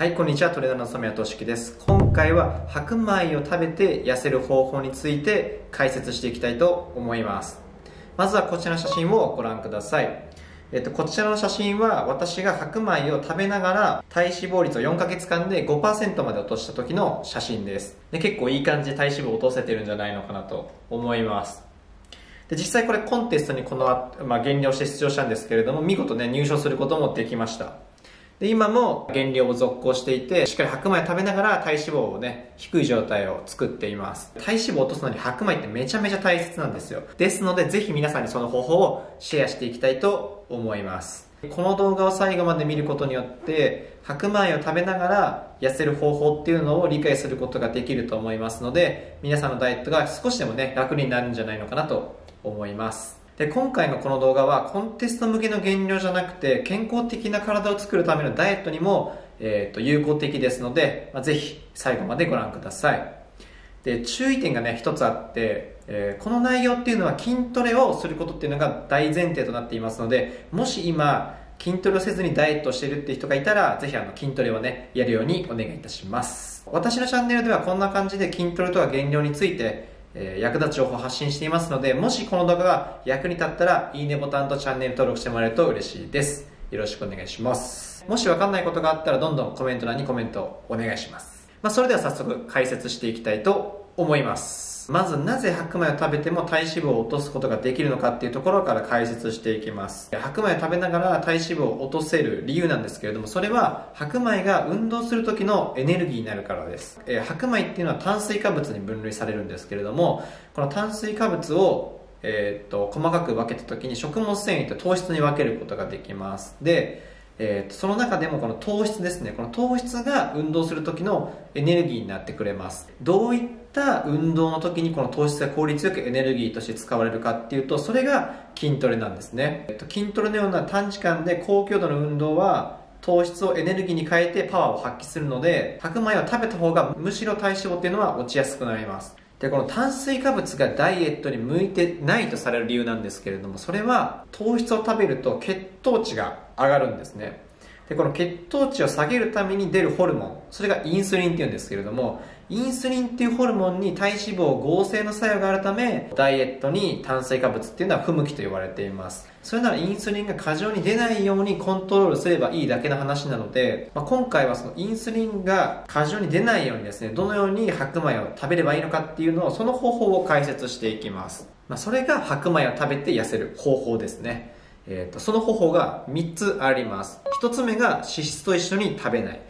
はい、こんにちは。トレーダーの染谷俊樹です。今回は白米を食べて痩せる方法について解説していきたいと思います。まずはこちらの写真をご覧ください。えっと、こちらの写真は私が白米を食べながら体脂肪率を4ヶ月間で5%まで落とした時の写真です。で結構いい感じで体脂肪を落とせてるんじゃないのかなと思います。で実際これコンテストにこの、まあ、減量して出場したんですけれども見事ね入賞することもできましたで今も減量を続行していてしっかり白米を食べながら体脂肪をね低い状態を作っています。体脂肪を落とすのに白米ってめちゃめちゃ大切なんですよ。ですのでぜひ皆さんにその方法をシェアしていきたいと思います。この動画を最後まで見ることによって白米を食べながら痩せる方法っていうのを理解することができると思いますので皆さんのダイエットが少しでもね楽になるんじゃないのかなと思います。で今回のこの動画はコンテスト向けの減量じゃなくて健康的な体を作るためのダイエットにも、えー、と有効的ですので、まあ、ぜひ最後までご覧ください。で注意点がね一つあって、えーこの内容っていうのは筋トレをすることっていうのが大前提となっていますのでもし今筋トレをせずにダイエットしてるって人がいたらぜひあの筋トレをねやるようにお願いいたします。私のチャンネルではこんな感じで筋トレとか減量についてえー役立つ情報を発信していますのでもしこの動画が役に立ったらいいねボタンとチャンネル登録してもらえると嬉しいです。よろしくお願いします。もしわかんないことがあったらどんどんコメント欄にコメントをお願いします。まあ、それでは早速解説していきたいと思います。まずなぜ白米を食べても体脂肪を落とすことができるのかっていうところから解説していきます。白米を食べながら体脂肪を落とせる理由なんですけれどもそれは白米が運動する時のエネルギーになるからです、え白米っていうのは炭水化物に分類されるんですけれどもこの炭水化物をえーっと細かく分けた時に食物繊維と糖質に分けることができます。でえーとその中でもこの糖質ですね。この糖質が運動する時のエネルギーになってくれます。どういっった運動の時にこの糖質が効率よくエネルギーとして使われるかっていうとそれが筋トレなんですね、えっと筋トレのような短時間で高強度の運動は糖質をエネルギーに変えてパワーを発揮するので白米を食べた方がむしろ体脂肪っていうのは落ちやすくなります。でこの炭水化物がダイエットに向いてないとされる理由なんですけれどもそれは糖質を食べると血糖値が上がるんですね。でこの血糖値を下げるために出るホルモンそれがインスリンっていうんですけれどもインスリンっていうホルモンに体脂肪合成の作用があるためダイエットに炭水化物っていうのは不向きと言われています。それならインスリンが過剰に出ないようにコントロールすればいいだけの話なので、まあ、今回はそのインスリンが過剰に出ないようにですねどのように白米を食べればいいのかっていうのをその方法を解説していきます、まあ、それが白米を食べて痩せる方法ですね。えー、とその方法が3つあります。1つ目が脂質と一緒に食べない。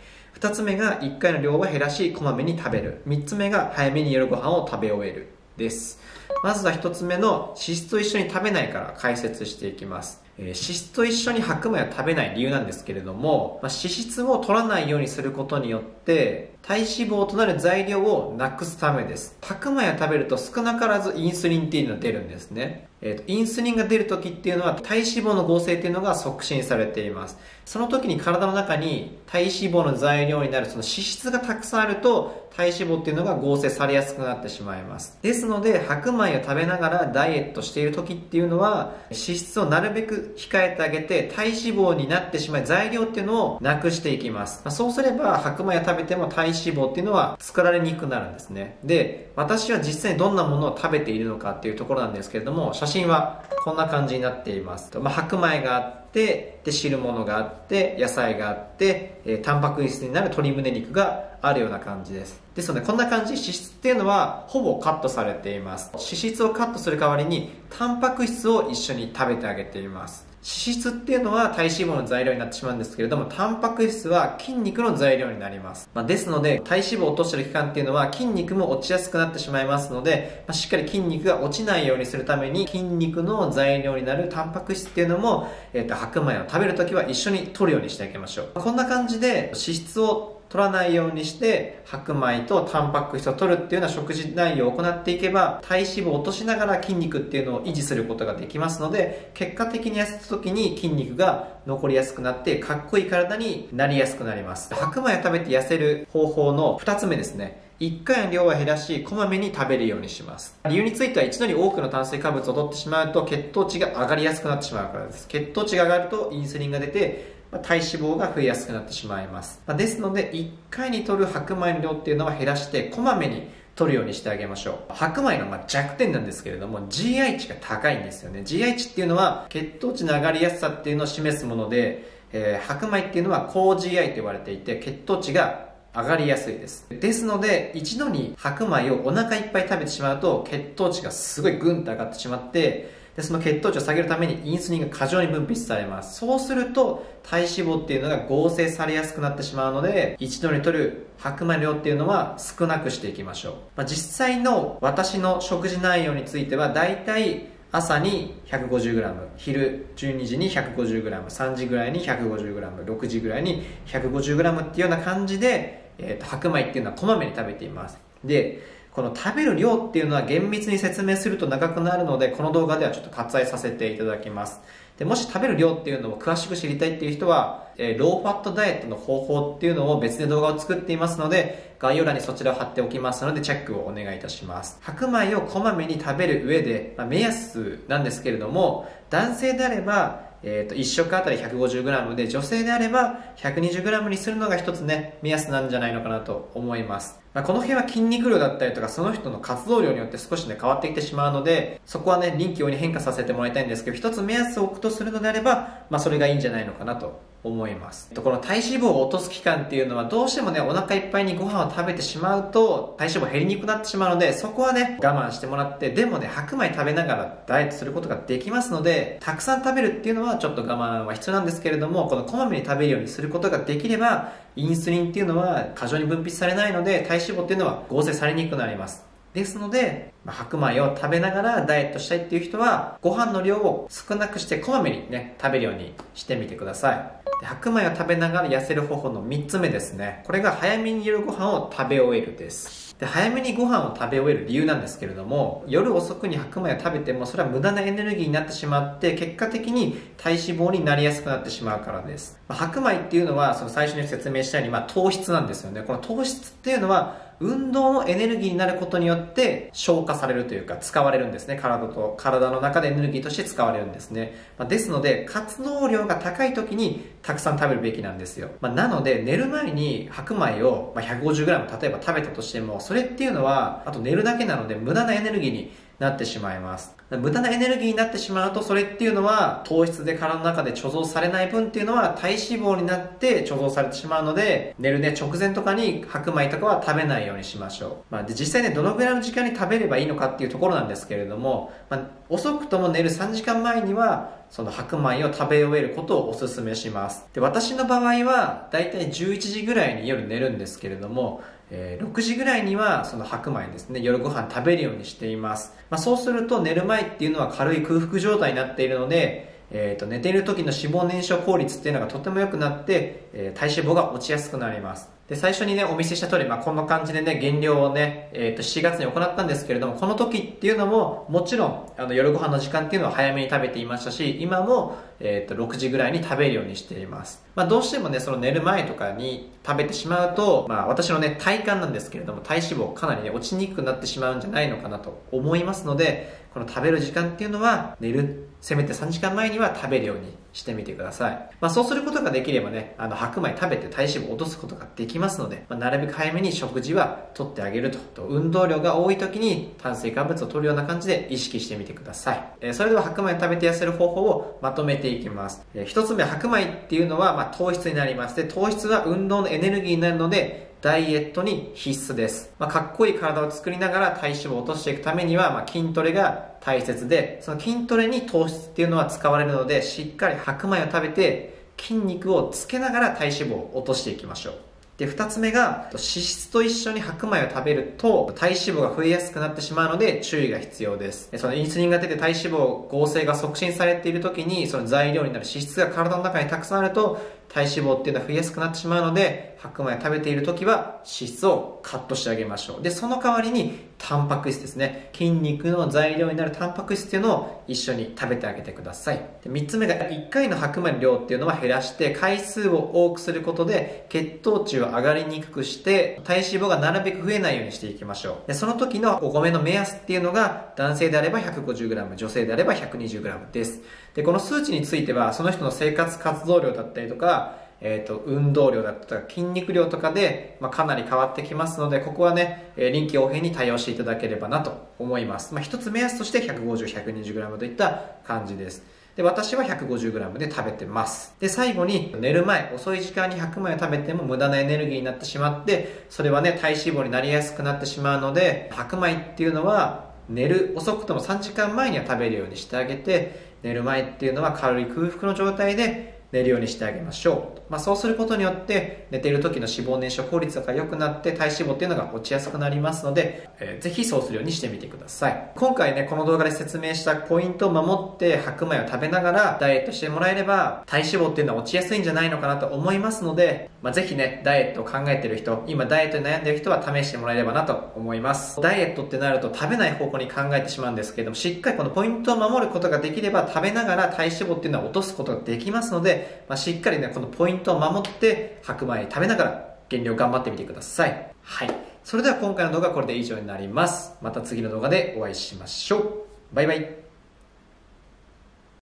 2つ目が1回の量は減らしこまめに食べる。3つ目が早めに夜ご飯を食べ終えるです。まずは1つ目の脂質と一緒に食べないから解説していきます。脂質と一緒に白米を食べない理由なんですけれども、まあ、脂質を取らないようにすることによって体脂肪となる材料をなくすためです。白米を食べると少なからずインスリンっていうのが出るんですね。えーとインスリンが出る時っていうのは体脂肪の合成っていうのが促進されています。その時に体の中に体脂肪の材料になるその脂質がたくさんあると体脂肪っていうのが合成されやすくなってしまいます。ですので白米を食べながらダイエットしている時っていうのは脂質をなるべく控えてあげて体脂肪になってしまい材料っていうのをなくしていきます、まあそうすれば白米を食べても体脂肪っていうのは作られにくくなるんですね。で私は実際にどんなものを食べているのかっていうところなんですけれども写真はこんな感じになっています、まあ、白米があってで汁物があって野菜があって、えータンパク質になる鶏胸肉があるような感じです。ですのでこんな感じ脂質っていうのはほぼカットされています。脂質をカットする代わりにタンパク質を一緒に食べてあげています。脂質っていうのは体脂肪の材料になってしまうんですけれどもタンパク質は筋肉の材料になります、まあ、ですので体脂肪を落としてる期間っていうのは筋肉も落ちやすくなってしまいますので、まあ、しっかり筋肉が落ちないようにするために筋肉の材料になるタンパク質っていうのも、えー、と白米を食べるときは一緒に取るようにしてあげましょう。こんな感じで脂質を取らないようにして白米とタンパク質を取るっていうような食事内容を行っていけば体脂肪を落としながら筋肉っていうのを維持することができますので結果的に痩せた時に筋肉が残りやすくなってかっこいい体になりやすくなります。白米を食べて痩せる方法の2つ目ですね。1回の量は減らしこまめに食べるようにします。理由については一度に多くの炭水化物を取ってしまうと血糖値が上がりやすくなってしまうからです。血糖値が上がるとインスリンが出てまあ、体脂肪が増えやすくなってしまいます。まあ、ですので、1回に摂る白米の量っていうのは減らして、こまめに取るようにしてあげましょう。白米のま弱点なんですけれども、GI 値が高いんですよね。GI 値っていうのは、血糖値の上がりやすさっていうのを示すもので、えー、白米っていうのは高 GI と言われていて、血糖値が上がりやすいです。ですので、一度に白米をお腹いっぱい食べてしまうと、血糖値がすごいグンと上がってしまって、でその血糖値を下げるためにインスリンが過剰に分泌されます。そうすると体脂肪っていうのが合成されやすくなってしまうので一度に摂る白米量っていうのは少なくしていきましょう、まあ、実際の私の食事内容については大体朝に 150g 昼12時に 150g3 時ぐらいに 150g6 時ぐらいに 150g っていうような感じで、えー、と白米っていうのはこまめに食べています。でこの食べる量っていうのは厳密に説明すると長くなるのでこの動画ではちょっと割愛させていただきます。でもし食べる量っていうのを詳しく知りたいっていう人は、えー、ローファットダイエットの方法っていうのを別で動画を作っていますので概要欄にそちらを貼っておきますのでチェックをお願いいたします。白米をこまめに食べる上で、まあ、目安なんですけれども男性であればえー、と1食あたり 150g で女性であれば 120g にするのが一つね目安なんじゃないのかなと思います、まあ、この辺は筋肉量だったりとかその人の活動量によって少しね変わってきてしまうのでそこはね臨機応に変化させてもらいたいんですけど一つ目安を置くとするのであれば、まあ、それがいいんじゃないのかなと思います。この体脂肪を落とす期間っていうのはどうしてもね、お腹いっぱいにご飯を食べてしまうと体脂肪減りにくくなってしまうので、そこはね、我慢してもらって、でもね、白米食べながらダイエットすることができますので、たくさん食べるっていうのはちょっと我慢は必要なんですけれども、このこまめに食べるようにすることができれば、インスリンっていうのは過剰に分泌されないので、体絞っていうのは合成されにくくなります。ですので、まあ、白米を食べながらダイエットしたいっていう人は、ご飯の量を少なくしてこまめにね、食べるようにしてみてください。白米を食べながら痩せる方法の3つ目ですね。これが早めに夜ご飯を食べ終えるです。で、早めにご飯を食べ終える理由なんですけれども、夜遅くに白米を食べてもそれは無駄なエネルギーになってしまって、結果的に体脂肪になりやすくなってしまうからです。まあ、白米っていうのは、その最初に説明したように、まあ、糖質なんですよね。この糖質っていうのは、運動のエネルギーになることによって消化されるというか使われるんですね。体と体の中でエネルギーとして使われるんですね、まあ、ですので活動量が高い時にたくさん食べるべきなんですよ、まあ、なので寝る前に白米を 150g 例えば食べたとしてもそれっていうのはあと寝るだけなので無駄なエネルギーになってしまいます。無駄なエネルギーになってしまうと、それっていうのは糖質で体の中で貯蔵されない分っていうのは体脂肪になって貯蔵されてしまうので、寝るね、直前とかに白米とかは食べないようにしましょう。まあ、で実際ね、どのぐらいの時間に食べればいいのかっていうところなんですけれども、まあ、遅くとも寝る3時間前には、その白米を食べ終えることをお勧めします。で、私の場合は、だいたい11時ぐらいに夜寝るんですけれども、えー、6時ぐらいにはその白米ですね夜ご飯食べるようにしています、まあ、そうすると寝る前っていうのは軽い空腹状態になっているのでえーと、寝ている時の脂肪燃焼効率っていうのがとても良くなって、えー、体脂肪が落ちやすくなりますで最初にねお見せした通り、まあ、こんな感じでね減量をね、えー、と7月に行ったんですけれどもこの時っていうのももちろんあの夜ご飯の時間っていうのは早めに食べていましたし今も、えー、と6時ぐらいに食べるようにしています、まあ、どうしてもねその寝る前とかに食べてしまうと、まあ、私のね体感なんですけれども体脂肪かなりね落ちにくくなってしまうんじゃないのかなと思いますのでこの食べる時間っていうのは寝るせめて3時間前には食べるようにしてみてください。まあそうすることができればね、あの白米食べて体脂肪を落とすことができますので、まあ、なるべく早めに食事はとってあげると。と運動量が多い時に炭水化物を取るような感じで意識してみてください。えー、それでは白米食べて痩せる方法をまとめていきます。えー、一つ目白米っていうのは、ま、糖質になります。で、糖質は運動のエネルギーになるので、ダイエットに必須です。まあ、かっこいい体を作りながら体脂肪を落としていくためには、まあ、筋トレが大切で、その筋トレに糖質っていうのは使われるので、しっかり白米を食べて筋肉をつけながら体脂肪を落としていきましょう。で、二つ目が、脂質と一緒に白米を食べると、体脂肪が増えやすくなってしまうので、注意が必要です。そのインスリンが出て体脂肪合成が促進されている時に、その材料になる脂質が体の中にたくさんあると、体脂肪っていうのは増えやすくなってしまうので、白米食べている時は脂質をカットしてあげましょう。で、その代わりに、タンパク質ですね。筋肉の材料になるタンパク質っていうのを一緒に食べてあげてください。で3つ目が、1回の白米の量っていうのは減らして、回数を多くすることで、血糖値を上がりにくくして、体脂肪がなるべく増えないようにしていきましょう。で、その時のお米の目安っていうのが、男性であれば 150g、女性であれば 120g です。で、この数値については、その人の生活活動量だったりとか、えっ、ー、と、運動量だったり筋肉量とかで、まあ、かなり変わってきますので、ここはね、え臨機応変に対応していただければなと思います。まあ、一つ目安として150、120g といった感じです。で、私は 150g で食べてます。で、最後に、寝る前、遅い時間に100枚を食べても無駄なエネルギーになってしまって、それはね、体脂肪になりやすくなってしまうので、白米っていうのは、寝る遅くとも3時間前には食べるようにしてあげて、寝る前っていうのはカロリー空腹の状態で寝るようにしてあげましょう。まあ、そうすることによって寝ている時の脂肪燃焼効率が良くなって体脂肪っていうのが落ちやすくなりますので、えー、ぜひそうするようにしてみてください。今回ね、この動画で説明したポイントを守って白米を食べながらダイエットしてもらえれば体脂肪っていうのは落ちやすいんじゃないのかなと思いますので、まあ、ぜひね、ダイエットを考えてる人、今ダイエットに悩んでる人は試してもらえればなと思います。ダイエットってなると食べない方向に考えてしまうんですけれども、しっかりこのポイントを守ることができれば食べながら体脂肪っていうのは落とすことができますのでまあ、しっかりね、このポイントを守って白米食べながら減量頑張ってみてください。はい。それでは今回の動画はこれで以上になります。また次の動画でお会いしましょう。バイバイ。